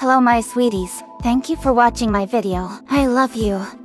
Hello my sweeties, thank you for watching my video. I love you.